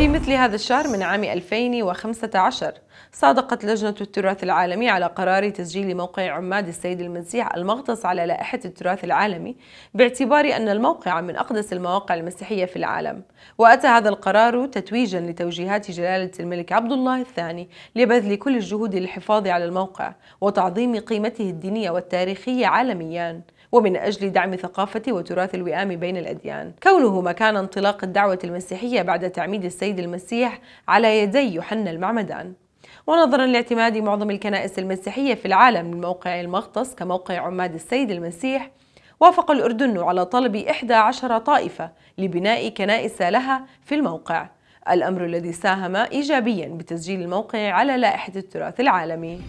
في مثل هذا الشهر من عام 2015 صادقت لجنة التراث العالمي على قرار تسجيل موقع عماد السيد المسيح المغطس على لائحة التراث العالمي باعتبار أن الموقع من أقدس المواقع المسيحية في العالم. وأتى هذا القرار تتويجا لتوجيهات جلالة الملك عبد الله الثاني لبذل كل الجهود للحفاظ على الموقع وتعظيم قيمته الدينية والتاريخية عالميا. ومن أجل دعم ثقافة وتراث الوئام بين الأديان. كونه مكان انطلاق الدعوة المسيحية بعد تعميد السيد المسيح على يدي يوحنا المعمدان. ونظرا لاعتماد معظم الكنائس المسيحية في العالم لموقع المغطس كموقع عماد السيد المسيح وافق الأردن على طلب 11 طائفة لبناء كنائس لها في الموقع. الأمر الذي ساهم إيجابيا بتسجيل الموقع على لائحة التراث العالمي.